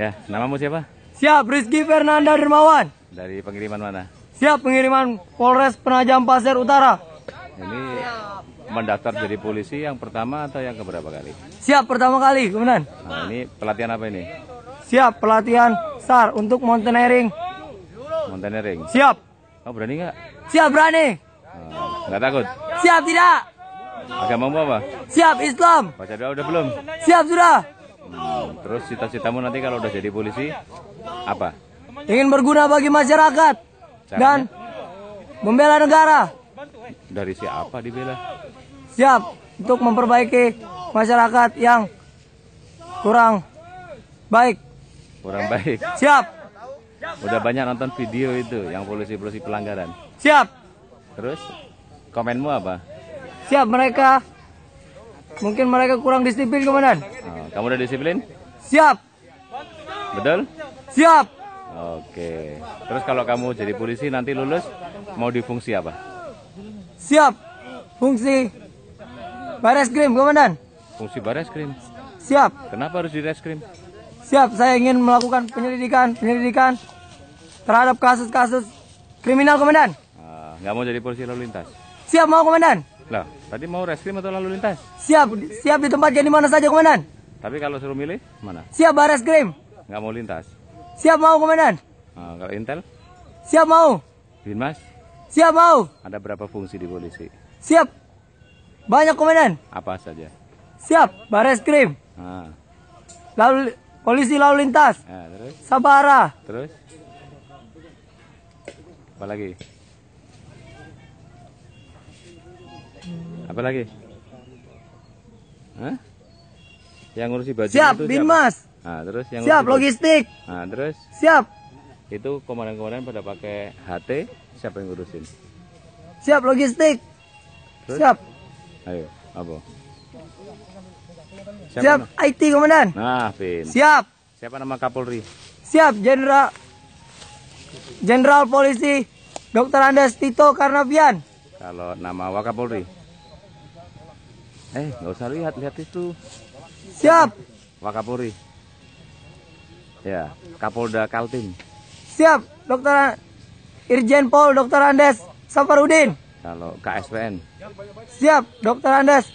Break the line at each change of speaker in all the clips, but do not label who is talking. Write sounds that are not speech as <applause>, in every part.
Ya, namamu siapa?
Siap, Rizky Fernanda Dermawan.
Dari pengiriman mana?
Siap, pengiriman Polres Penajam Pasir Utara.
Ini mendaftar jadi polisi yang pertama atau yang keberapa kali?
Siap, pertama kali, Komandan.
Nah, ini pelatihan apa ini?
Siap, pelatihan SAR untuk mountaineering.
Mountaineering.
Siap.
Oh, berani nggak?
Siap, berani.
Oh, nggak takut?
Siap, tidak.
Agamamu apa?
Siap, Islam.
Baca doa udah belum?
Siap, sudah.
Hmm, terus cita-citamu nanti kalau udah jadi polisi apa?
Ingin berguna bagi masyarakat. Dan membela negara.
Dari siapa dibela?
Siap, untuk memperbaiki masyarakat yang kurang baik.
Kurang baik.
Siap,
Udah banyak nonton video itu yang polisi-polisi pelanggaran.
siap.
Terus komenmu apa?
Siap mereka. Mungkin mereka kurang disiplin, Komandan.
Oh, kamu udah disiplin?
Siap,
Betul?
siap.
Oke. Terus kalau kamu jadi polisi nanti lulus mau di fungsi apa?
Siap. Fungsi baris krim, Komandan.
Fungsi bareskrim.
Siap.
Kenapa harus di reskrim?
Siap, saya ingin melakukan penyelidikan, penyelidikan terhadap kasus-kasus kriminal, Komandan.
Ah, nggak mau jadi polisi lalu lintas?
Siap mau, Komandan.
Lah, tadi mau reskrim atau lalu lintas?
Siap, siap di mana saja, Komandan.
Tapi kalau suruh milih mana?
Siap baris krim.
Nggak mau lintas.
Siap mau, Komandan.
Ah, kalau intel,
Siap mau.
binmas,
Siap mau.
ada berapa fungsi di polisi?
Siap. Banyak, Komandan.
Apa saja?
Siap, baris krim.
Ah,
Lalu polisi lalu lintas.
ah, terus,
Sabara.
terus, apa lagi? Apa lagi? Hah? Yang ngurusi baju
Siap,
itu
binmas.
Siapa? Ah, terus yang
Siap, logistik.
Ah, terus
Siap.
itu komandan-komandan pada pakai HT, siapa yang ngurusin?
Siap, logistik.
Terus?
Siap.
Ayo, apa? Siapa
Siap,
nama-
IT, Komandan.
Nah, Vin.
Siap.
Siapa nama Kapolri?
Siap, Jenderal Jenderal Polisi Dr. Andes Tito Karnavian.
Kalau nama Wakapolri? Eh, nggak usah lihat, lihat itu.
Siap.
Wakapolri. Ya, Kapolda Kaltim.
Siap, Dr. Irjen Pol Dr. Andes Safarudin.
Kalau KSPN,
Siap, Dr. Andes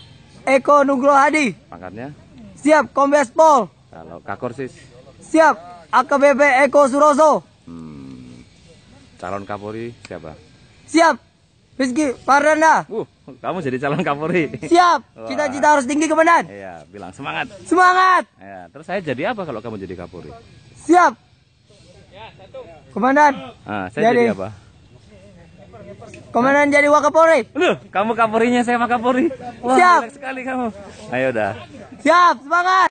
Eko Nugroho Hadi.
pangkatnya.
Siap, Kombes Pol.
Kalau Kakorsis,
Siap, AKBP Eko Suroso.
hmm, calon Kapolri siapa?
Siap, Rizky Fardana.
Uh, kamu jadi calon Kapolri.
Siap, <laughs> cita-cita harus tinggi komandan.
Iya, bilang semangat.
Semangat.
Ya, terus saya jadi apa kalau kamu jadi Kapolri?
Siap. Komandan,
Ah, saya
Jadi.
jadi apa?
komandan jadi Wakapolri.
Loh, kamu Kapolrinya saya Wakapolri. Wah,
Siap.
sekali kamu. Ayo dah.
Siap, semangat.